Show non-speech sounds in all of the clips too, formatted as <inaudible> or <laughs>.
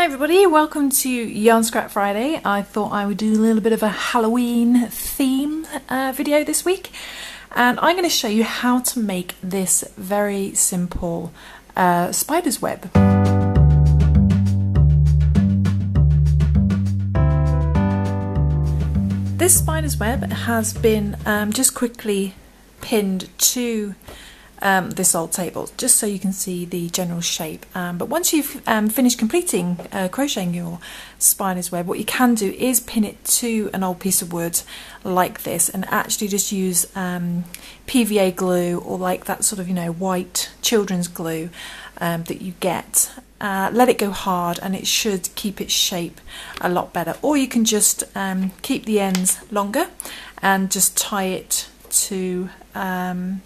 Hi everybody, welcome to Yarn Scrap Friday. I thought I would do a little bit of a Halloween theme uh, video this week and I'm going to show you how to make this very simple uh, spider's web. This spider's web has been um, just quickly pinned to um, this old table just so you can see the general shape. Um, but once you've um, finished completing uh, crocheting your spider's web what you can do is pin it to an old piece of wood like this and actually just use um, PVA glue or like that sort of you know white children's glue um, that you get. Uh, let it go hard and it should keep its shape a lot better. Or you can just um, keep the ends longer and just tie it to um,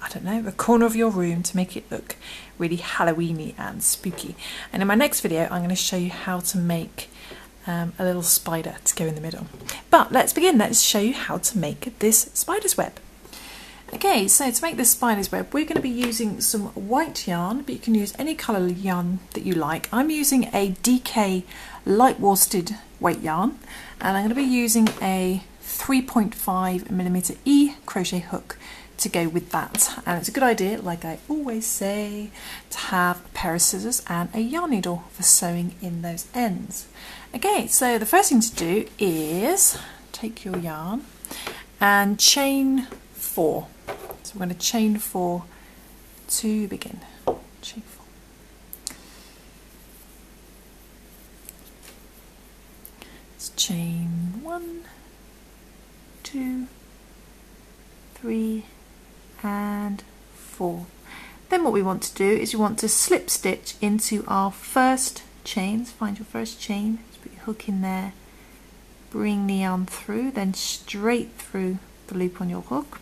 I don't know, a corner of your room to make it look really Halloweeny and spooky. And in my next video, I'm going to show you how to make um, a little spider to go in the middle. But let's begin. Let's show you how to make this spider's web. Okay, so to make this spider's web, we're going to be using some white yarn, but you can use any colour yarn that you like. I'm using a DK light worsted weight yarn, and I'm going to be using a 3.5 millimeter E crochet hook to go with that. And it's a good idea, like I always say, to have a pair of scissors and a yarn needle for sewing in those ends. Okay, so the first thing to do is take your yarn and chain four. So we're going to chain four to begin. Chain four. Let's chain one, two, three, and four. Then what we want to do is we want to slip stitch into our first chains. Find your first chain, just put your hook in there, bring the yarn through, then straight through the loop on your hook.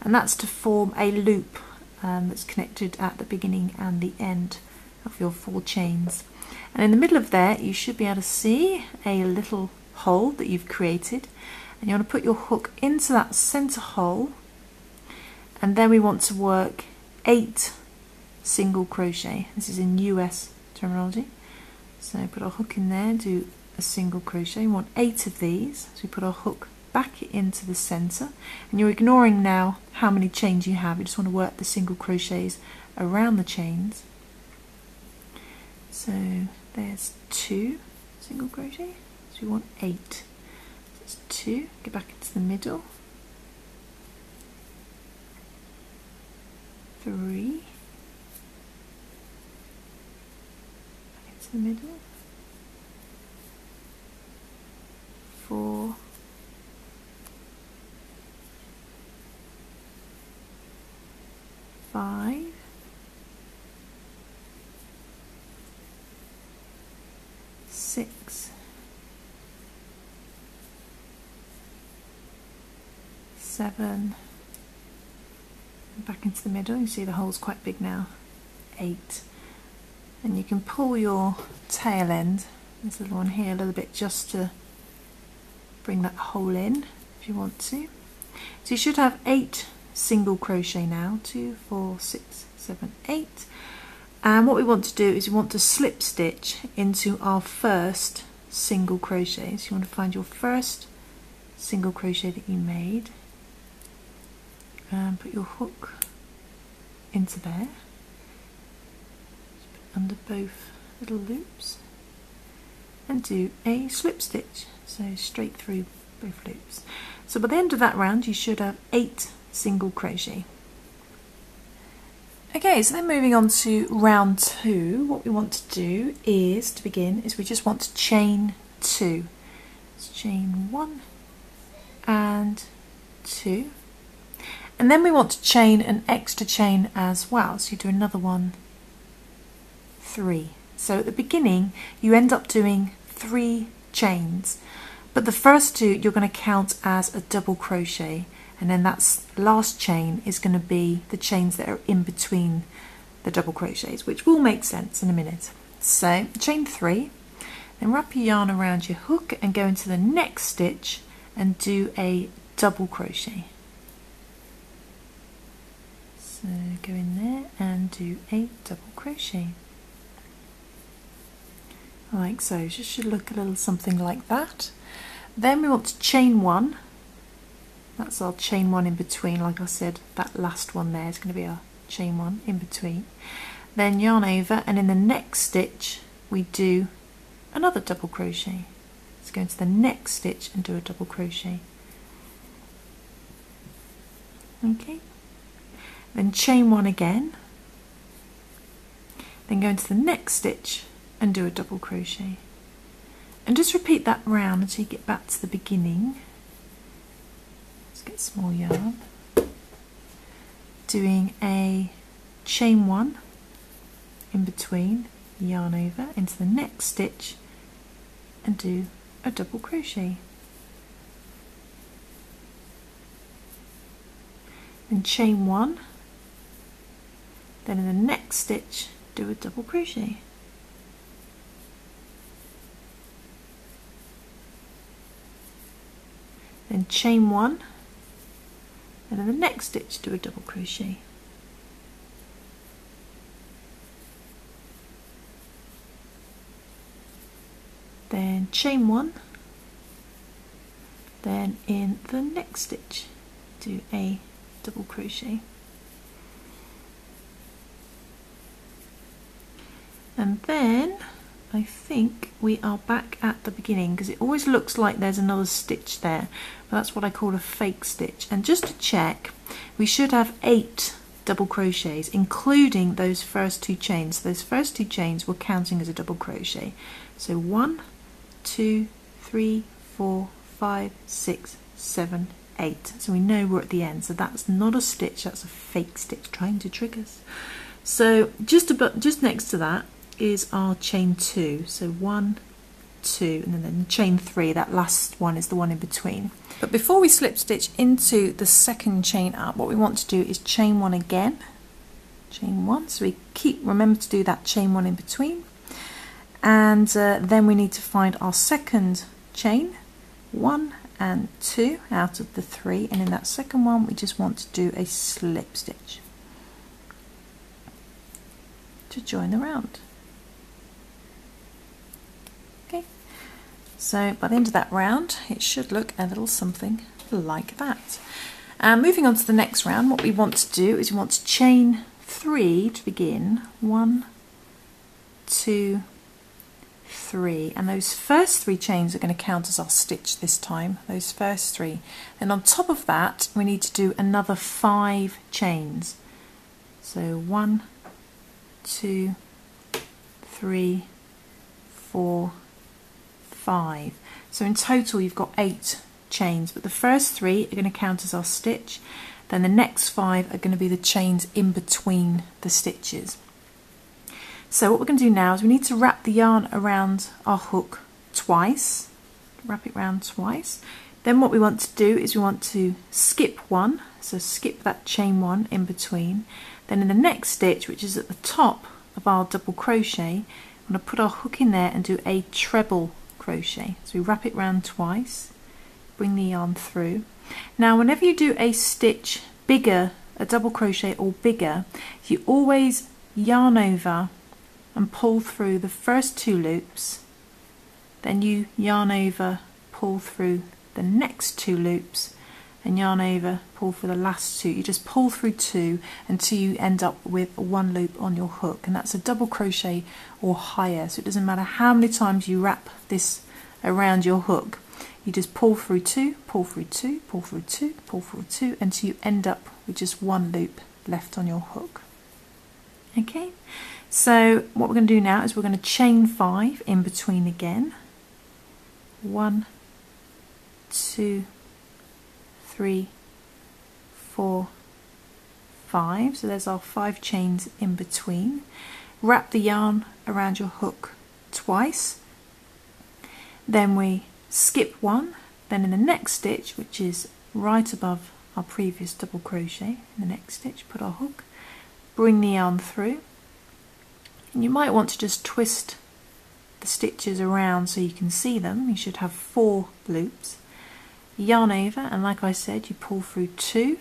And that's to form a loop um, that's connected at the beginning and the end of your four chains. And in the middle of there, you should be able to see a little hole that you've created. And you want to put your hook into that center hole and then we want to work eight single crochet. This is in US terminology. So put our hook in there do a single crochet. We want eight of these. So we put our hook back into the center. And you're ignoring now how many chains you have. You just want to work the single crochets around the chains. So there's two single crochet. So we want eight. So it's two. Get back into the middle three. Into the middle, four, five, six, seven, back into the middle. You see the hole's quite big now. Eight. And you can pull your tail end, this little one here, a little bit just to bring that hole in if you want to. So you should have eight single crochet now. Two, four, six, seven, eight. And what we want to do is we want to slip stitch into our first single crochet. So you want to find your first single crochet that you made and put your hook into there. Under both little loops. And do a slip stitch. So straight through both loops. So by the end of that round you should have eight single crochet. Okay so then moving on to round two. What we want to do is to begin is we just want to chain two. Let's chain one and two and then we want to chain an extra chain as well. So you do another one, three. So at the beginning, you end up doing three chains. But the first two you're going to count as a double crochet. And then that last chain is going to be the chains that are in between the double crochets, which will make sense in a minute. So chain three, then wrap your yarn around your hook and go into the next stitch and do a double crochet. So go in there and do a double crochet. like so. It should look a little something like that. Then we want to chain one. That's our chain one in between. Like I said, that last one there is going to be our chain one in between. Then yarn over and in the next stitch we do another double crochet. Let's go into the next stitch and do a double crochet. Okay. Then chain one again. Then go into the next stitch and do a double crochet. And just repeat that round until you get back to the beginning. Let's get small yarn. Doing a chain one in between yarn over into the next stitch and do a double crochet. Then chain one then in the next stitch do a double crochet. Then chain one. And in the next stitch do a double crochet. Then chain one. Then in the next stitch do a double crochet and then I think we are back at the beginning because it always looks like there's another stitch there. But that's what I call a fake stitch. And just to check we should have eight double crochets including those first two chains. Those first two chains we're counting as a double crochet. So one two three four five six seven eight. So we know we're at the end. So that's not a stitch that's a fake stitch trying to trick us. So just about just next to that is our chain two. So one, two, and then chain three. That last one is the one in between. But before we slip stitch into the second chain up, what we want to do is chain one again. Chain one. So we keep, remember to do that chain one in between. And uh, then we need to find our second chain, one and two out of the three. And in that second one, we just want to do a slip stitch to join the round. So by the end of that round, it should look a little something like that. And moving on to the next round, what we want to do is we want to chain three to begin. One, two, three. And those first three chains are going to count as our stitch this time, those first three. And on top of that, we need to do another five chains. So one, two, three, four, five. So in total you've got eight chains, but the first three are going to count as our stitch. Then the next five are going to be the chains in between the stitches. So what we're going to do now is we need to wrap the yarn around our hook twice. Wrap it around twice. Then what we want to do is we want to skip one, so skip that chain one in between. Then in the next stitch, which is at the top of our double crochet, I'm going to put our hook in there and do a treble crochet. So we wrap it round twice, bring the yarn through. Now whenever you do a stitch bigger, a double crochet or bigger, you always yarn over and pull through the first two loops, then you yarn over, pull through the next two loops, and yarn over, pull for the last two. You just pull through two until you end up with one loop on your hook and that's a double crochet or higher. So it doesn't matter how many times you wrap this around your hook. You just pull through two, pull through two, pull through two, pull through two until you end up with just one loop left on your hook. Okay, so what we're going to do now is we're going to chain five in between again. One, two, three, four, five. So there's our five chains in between. Wrap the yarn around your hook twice. Then we skip one. Then in the next stitch, which is right above our previous double crochet, in the next stitch, put our hook, bring the yarn through. And you might want to just twist the stitches around so you can see them. You should have four loops yarn over and like I said you pull through two.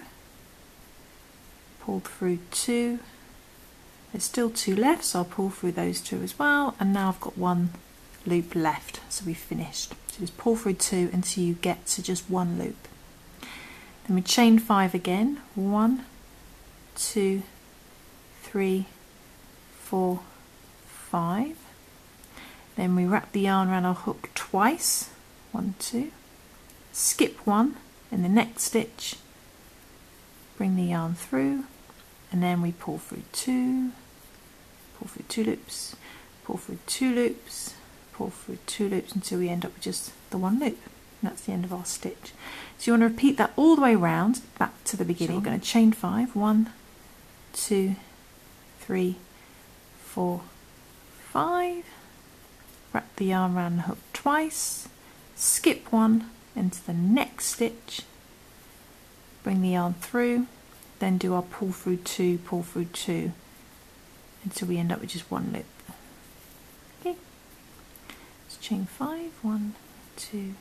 Pull through two. There's still two left so I'll pull through those two as well. And now I've got one loop left so we've finished. So just pull through two until you get to just one loop. Then we chain five again. One two three four five. Then we wrap the yarn around our hook twice. One two skip one in the next stitch. Bring the yarn through and then we pull through two pull through two loops pull through two loops pull through two loops until we end up with just the one loop and that's the end of our stitch. So you want to repeat that all the way around back to the beginning. So we're going to chain five. One two three four five. Wrap the yarn around the hook twice. Skip one into the next stitch. Bring the yarn through then do our pull through two pull through two until we end up with just one loop okay? Let's chain five one two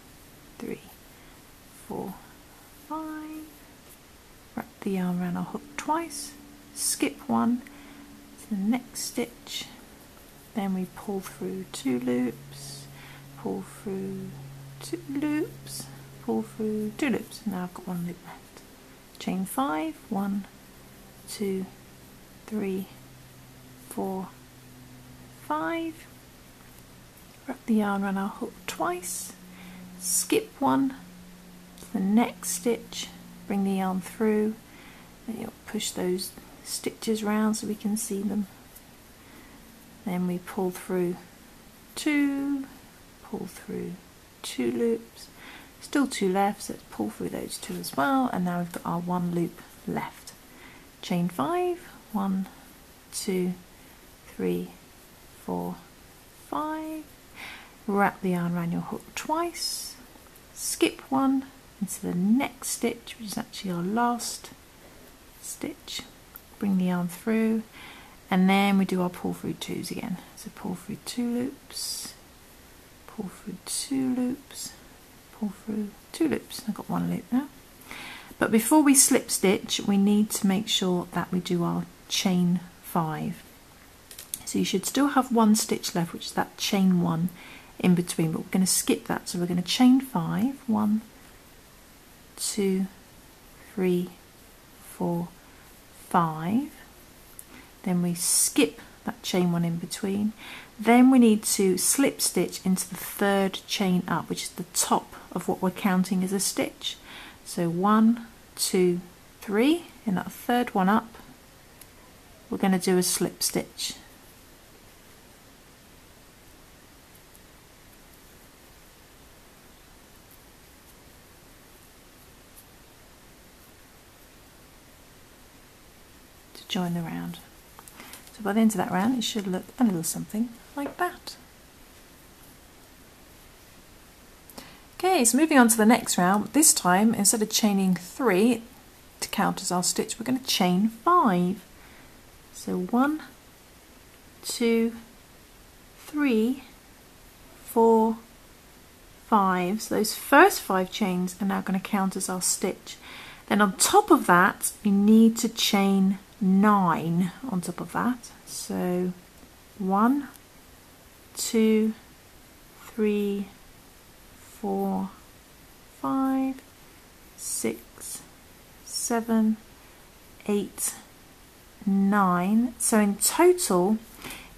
three four five. Wrap the yarn around our hook twice skip one to the next stitch. Then we pull through two loops pull through two loops pull through two loops now I've got one loop left. Chain five. One two three four five. Wrap the yarn around our hook twice. Skip one to the next stitch. Bring the yarn through. Then you'll push those stitches round so we can see them. Then we pull through two. Pull through two loops. Still two left so let's pull through those two as well and now we've got our one loop left. Chain five one two three four five. Wrap the yarn around your hook twice. Skip one into the next stitch which is actually our last stitch. Bring the yarn through and then we do our pull through twos again. So pull through two loops pull through two loops. Pull through two loops. I've got one loop now. But before we slip stitch we need to make sure that we do our chain five. So you should still have one stitch left which is that chain one in between. But we're going to skip that. So we're going to chain five. One two three four five. Then we skip that chain one in between then we need to slip stitch into the third chain up which is the top of what we're counting as a stitch. So one two three in that third one up. We're going to do a slip stitch. To join the round. So by the end of that round it should look a little something like that. Okay, so moving on to the next round, this time instead of chaining three to count as our stitch, we're going to chain five. So one, two, three, four, five. So those first five chains are now going to count as our stitch. Then on top of that, you need to chain nine on top of that. So one, two, three, four, five, six, seven, eight, nine. So in total,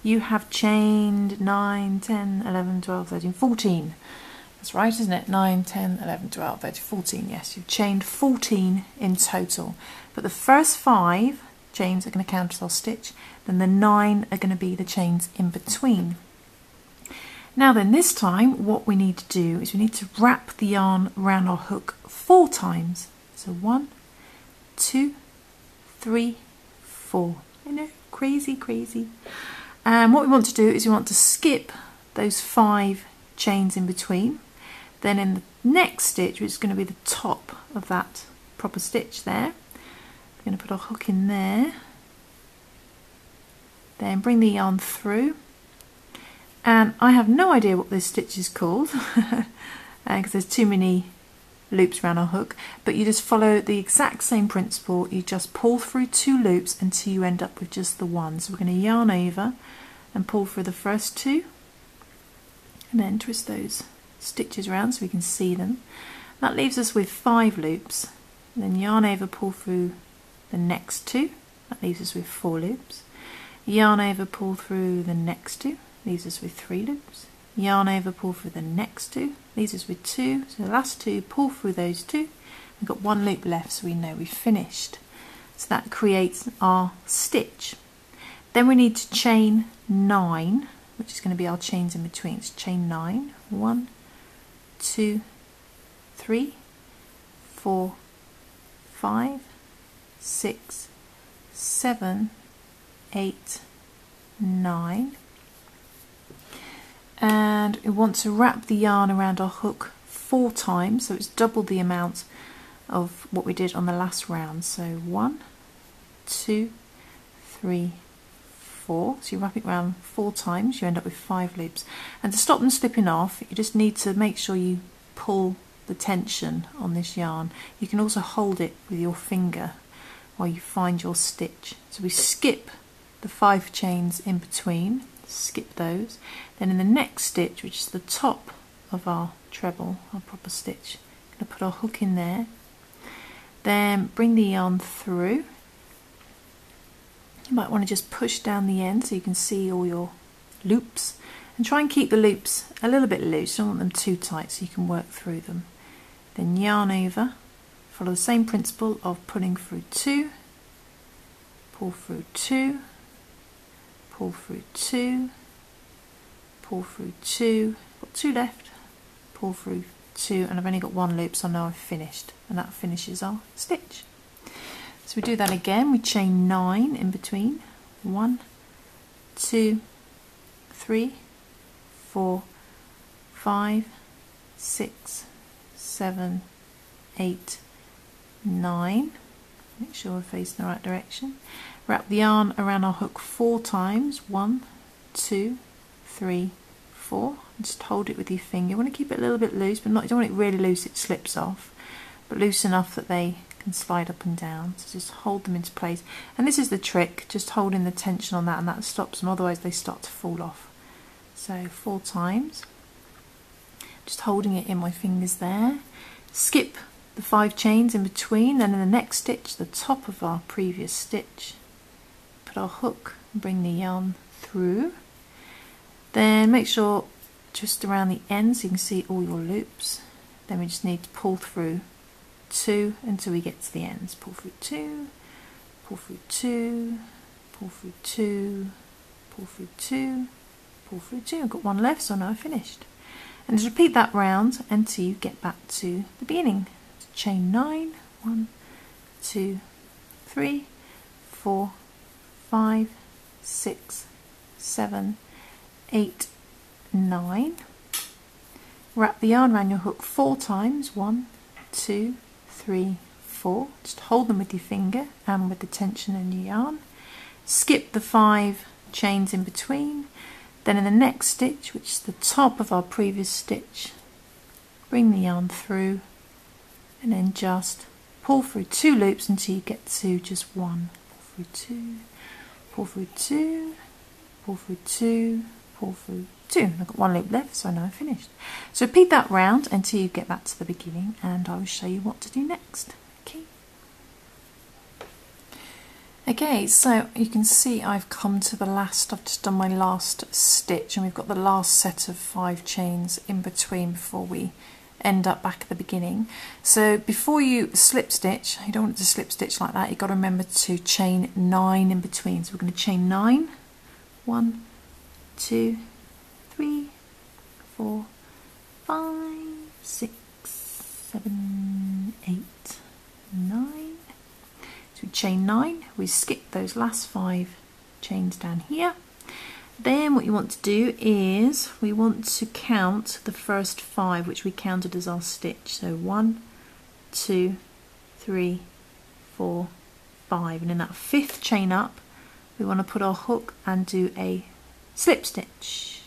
you have chained 9, 10, 11, 12, 13, 14. That's right, isn't it? 9, 10, 11, 12, 13, 14. Yes, you've chained 14 in total. But the first five chains are going to count as our stitch, then the nine are going to be the chains in between. Now then, this time what we need to do is we need to wrap the yarn around our hook four times. So one, two, three, four. I know, crazy, crazy. And what we want to do is we want to skip those five chains in between. Then in the next stitch, which is going to be the top of that proper stitch there, we're going to put our hook in there then bring the yarn through and I have no idea what this stitch is called because <laughs> uh, there's too many loops around our hook but you just follow the exact same principle you just pull through two loops until you end up with just the one so we're going to yarn over and pull through the first two and then twist those stitches around so we can see them. That leaves us with five loops. Then yarn over, pull through the next two. That leaves us with four loops. Yarn over, pull through the next two. Leaves us with three loops. Yarn over, pull through the next two. Leaves us with two. So the last two, pull through those two. We've got one loop left so we know we've finished. So that creates our stitch. Then we need to chain nine, which is going to be our chains in between. So chain nine. One, two, three, four, five, six, seven, eight, nine. And we want to wrap the yarn around our hook four times, so it's double the amount of what we did on the last round. So one, two, three, four. So you wrap it around four times, you end up with five loops. And to stop them slipping off, you just need to make sure you pull the tension on this yarn. You can also hold it with your finger while you find your stitch. So we skip the five chains in between, skip those. Then in the next stitch, which is the top of our treble, our proper stitch, going to put our hook in there. Then bring the yarn through. You might want to just push down the end so you can see all your loops and try and keep the loops a little bit loose. You don't want them too tight so you can work through them. Then yarn over, follow the same principle of pulling through two, pull through two, pull through two, pull through two, got two left, pull through two, and I've only got one loop so now I've finished, and that finishes our stitch. So we do that again, we chain nine in between, one, two, three, four, five, six, seven, eight, nine. Make sure we're facing the right direction. Wrap the yarn around our hook four times. One, two, three, four. Just hold it with your finger. You want to keep it a little bit loose, but not you don't want it really loose, it slips off. But loose enough that they can slide up and down. So just hold them into place. And this is the trick, just holding the tension on that and that stops them, otherwise they start to fall off. So four times just holding it in my fingers there. Skip the five chains in between, then in the next stitch, the top of our previous stitch, our hook bring the yarn through. Then make sure just around the ends you can see all your loops. Then we just need to pull through two until we get to the ends. Pull through two, pull through two, pull through two, pull through two, pull through two. I've got one left, so now I've finished and just repeat that round until you get back to the beginning. Chain nine, one, two, three, four, five, six, seven, eight, nine. Wrap the yarn around your hook four times. One, two, three, four. Just hold them with your finger and with the tension in your yarn. Skip the five chains in between then in the next stitch, which is the top of our previous stitch, bring the yarn through and then just pull through two loops until you get to just one. Pull through two, pull through two, pull through two, pull through two. I've got one loop left, so I know I've finished. So repeat that round until you get back to the beginning and I will show you what to do next. Okay. Okay, so you can see I've come to the last, I've just done my last stitch and we've got the last set of five chains in between before we end up back at the beginning. So before you slip stitch, you don't want to slip stitch like that, you've got to remember to chain nine in between. So we're going to chain nine, one, two, three, four, five, six, seven, eight, nine, so chain nine, we skip those last five chains down here. Then what you want to do is we want to count the first five, which we counted as our stitch. So one, two, three, four, five. And in that fifth chain up, we want to put our hook and do a slip stitch.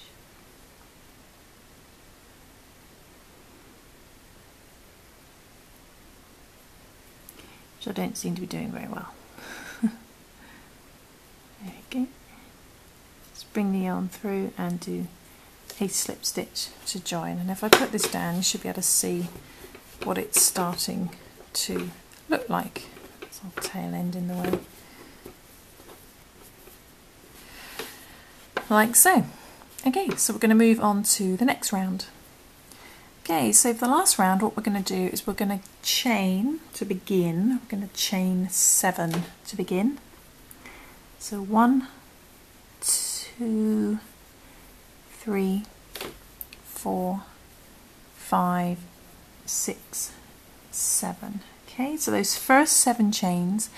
which I don't seem to be doing very well. there we go. Just bring the yarn through and do a slip stitch to join and if I put this down you should be able to see what it's starting to look like. It's our tail end in the way. Like so. Okay, so we're going to move on to the next round. Okay, so for the last round what we're going to do is we're going to chain to begin. We're going to chain seven to begin. So one, two, three, four, five, six, seven. Okay, so those first seven chains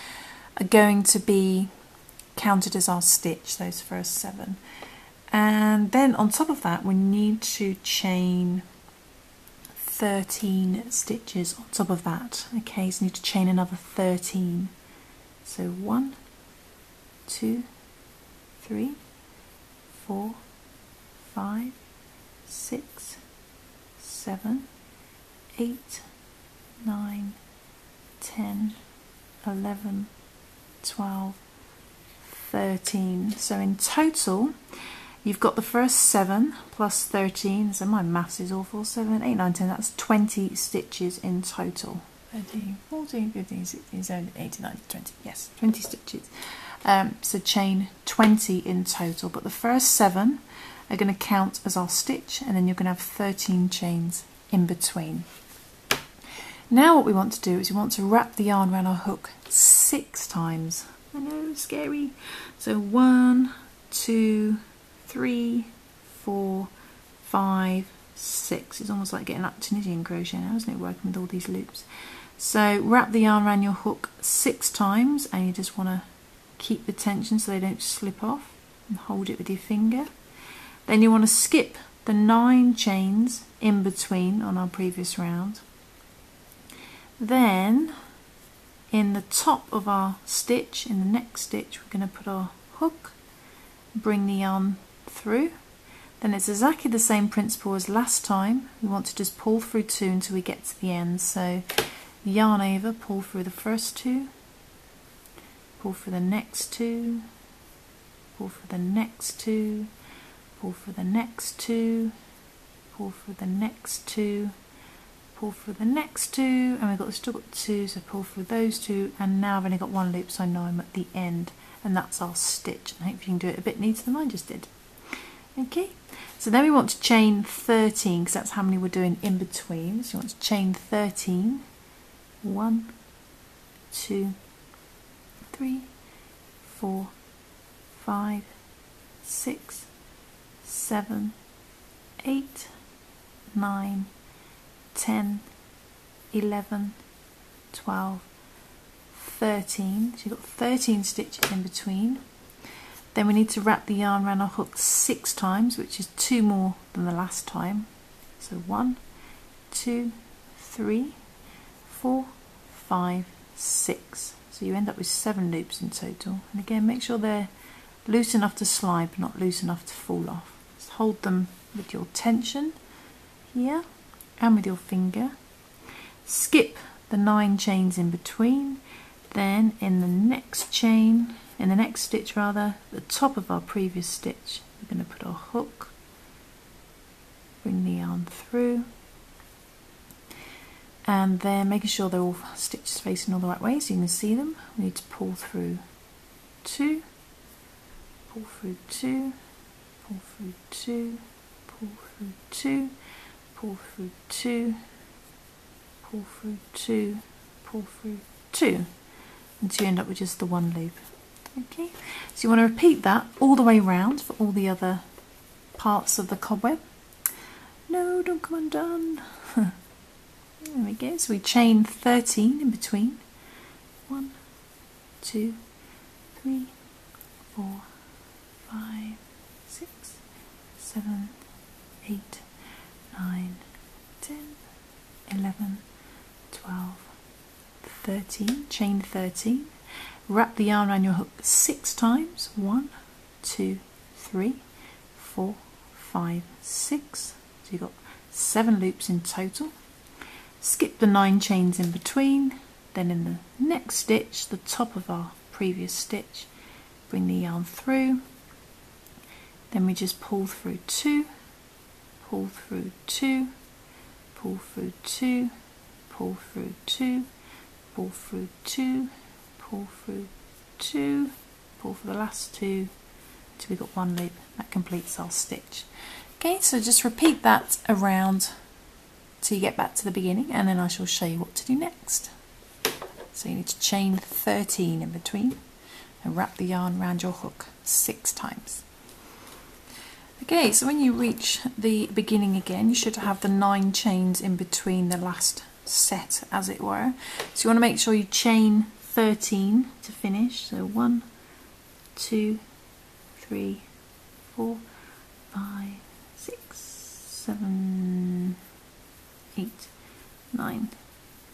are going to be counted as our stitch, those first seven. And then on top of that, we need to chain 13 stitches on top of that. Okay, so need to chain another 13. So one, two, three, four, five, six, seven, eight, nine, ten, eleven, twelve, thirteen. So in total, you've got the first 7 plus 13, so my maths is awful, 7, 8, 9, 10, that's 20 stitches in total. 13, 14, 15, 16, 17, 18, 19, 20, yes, 20 stitches. Um, so chain 20 in total, but the first seven are going to count as our stitch and then you're going to have 13 chains in between. Now what we want to do is we want to wrap the yarn around our hook six times. I know, scary. So one, two, three, four, five, six. It's almost like getting that Tunisian crochet now, isn't it, working with all these loops. So wrap the yarn around your hook six times and you just want to keep the tension so they don't slip off and hold it with your finger. Then you want to skip the nine chains in between on our previous round. Then in the top of our stitch, in the next stitch, we're going to put our hook, bring the yarn through. Then it's exactly the same principle as last time. We want to just pull through two until we get to the end. So yarn over, pull through the first two, pull for the next two, pull for the next two, pull for the next two, pull for the next two, pull for the next two, and we've got still got two, so pull through those two, and now I've only got one loop, so I know I'm at the end, and that's our stitch. I hope you can do it a bit neater than I just did. Okay, so then we want to chain 13, because that's how many we're doing in between. So you want to chain 13, one, two, three, four, five, six, seven, eight, nine, ten, eleven, twelve, thirteen. So you've got 13 stitches in between. Then we need to wrap the yarn around our hook six times, which is two more than the last time. So one, two, three, four, five, six. So you end up with seven loops in total. And again, make sure they're loose enough to slide, but not loose enough to fall off. Just hold them with your tension here and with your finger. Skip the nine chains in between. Then in the next chain, in the next stitch rather, the top of our previous stitch, we're going to put our hook, bring the yarn through, and then making sure they're all stitches facing all the right way so you can see them. We need to pull through two pull through two pull through two pull through two pull through two pull through two pull through two until you end up with just the one loop. Okay so you want to repeat that all the way around for all the other parts of the cobweb. No don't come undone <laughs> There we go. So we chain 13 in between. One, two, three, four, five, six, seven, eight, nine, ten, eleven, twelve, thirteen. Chain 13. Wrap the yarn around your hook six times. One, two, three, four, five, six. So you've got seven loops in total skip the nine chains in between then in the next stitch the top of our previous stitch bring the yarn through then we just pull through two pull through two, pull through two, pull through two, pull through two, pull through two, pull for the last two till we've got one loop. That completes our stitch. Okay, so just repeat that around till you get back to the beginning and then I shall show you what to do next. So you need to chain 13 in between and wrap the yarn around your hook six times. Okay, so when you reach the beginning again, you should have the nine chains in between the last set, as it were. So you want to make sure you chain 13 to finish. So one, two, three, four, five, six, seven, eight, nine,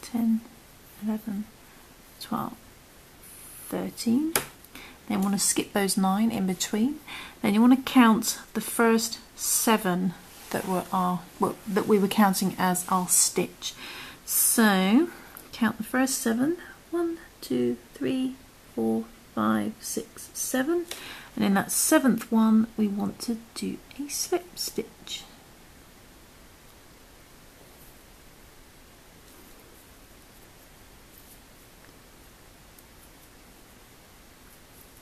ten, eleven, twelve, thirteen. Then you want to skip those nine in between. Then you want to count the first seven that were our well, that we were counting as our stitch. So count the first seven. One, two, three, four, five, six, seven. And in that seventh one, we want to do a slip stitch.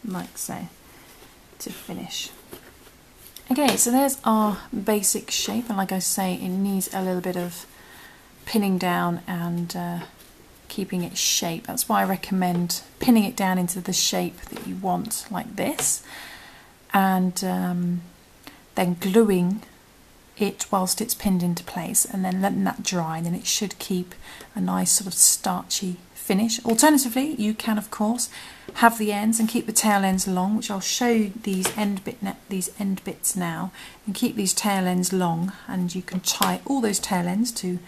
Like so to finish. Okay, so there's our basic shape and like I say it needs a little bit of pinning down and uh, keeping its shape. That's why I recommend pinning it down into the shape that you want like this and um, then gluing it whilst it's pinned into place and then letting that dry and then it should keep a nice sort of starchy finish. Alternatively, you can of course have the ends and keep the tail ends long, which I'll show these end bit these end bits now, and keep these tail ends long, and you can tie all those tail ends to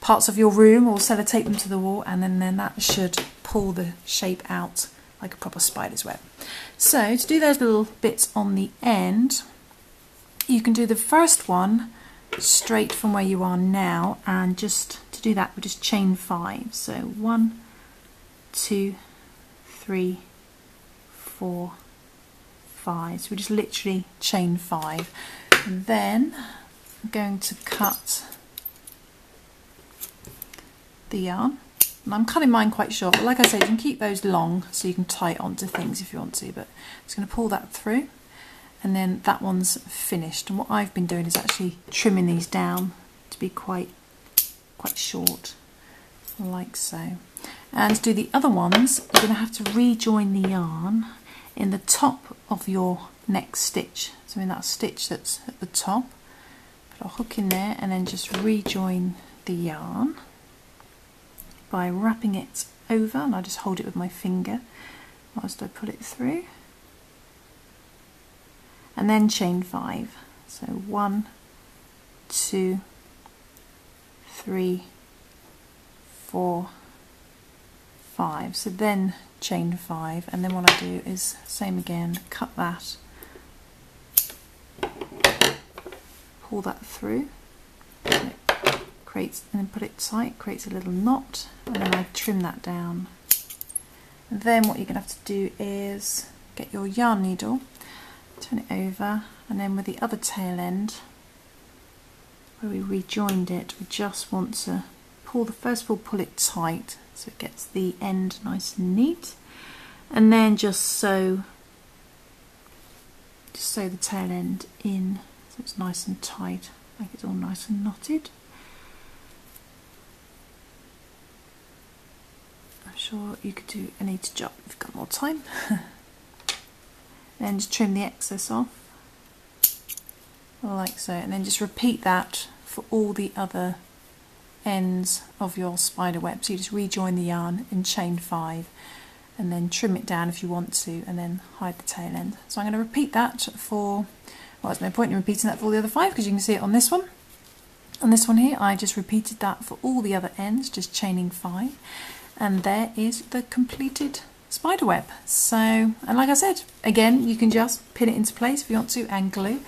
parts of your room or sellotape them to the wall, and then, then that should pull the shape out like a proper spider's web. So to do those little bits on the end, you can do the first one straight from where you are now, and just to do that, we just chain five. So one, two, three, four, five. So we just literally chain five. And then I'm going to cut the yarn. And I'm cutting mine quite short, but like I said, you can keep those long so you can tie it onto things if you want to, but I'm just going to pull that through and then that one's finished. And what I've been doing is actually trimming these down to be quite, quite short, like so. And to do the other ones, you're going to have to rejoin the yarn in the top of your next stitch. So in that stitch that's at the top, put a hook in there and then just rejoin the yarn by wrapping it over. And I just hold it with my finger whilst I put it through. And then chain five. So one two three four five. So then chain five and then what I do is same again cut that. Pull that through. Creates and then put it tight creates a little knot and then I trim that down. And then what you're to have to do is get your yarn needle turn it over and then with the other tail end where we rejoined it we just want to pull the first of all pull it tight so it gets the end nice and neat. And then just sew just sew the tail end in so it's nice and tight make it all nice and knotted. I'm sure you could do a neater job if you've got more time. <laughs> Then just trim the excess off. Like so. And then just repeat that for all the other ends of your spider web. So you just rejoin the yarn in chain five and then trim it down if you want to and then hide the tail end. So I'm going to repeat that for, well there's no point in repeating that for all the other five because you can see it on this one. On this one here I just repeated that for all the other ends, just chaining five and there is the completed spider web. So, and like I said, again you can just pin it into place if you want to and glue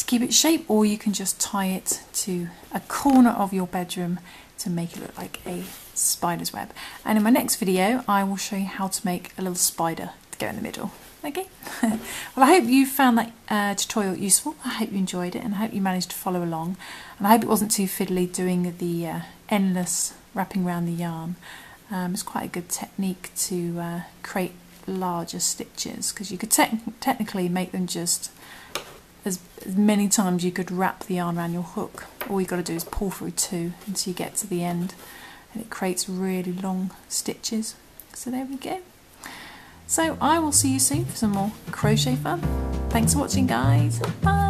to keep its shape or you can just tie it to a corner of your bedroom to make it look like a spider's web. And in my next video I will show you how to make a little spider to go in the middle. Okay, <laughs> well, I hope you found that uh, tutorial useful. I hope you enjoyed it and I hope you managed to follow along. And I hope it wasn't too fiddly doing the uh, endless wrapping around the yarn. Um, it's quite a good technique to uh, create larger stitches because you could te technically make them just as, as many times you could wrap the yarn around your hook. All you've got to do is pull through two until you get to the end and it creates really long stitches. So there we go. So I will see you soon for some more crochet fun. Thanks for watching guys. Bye.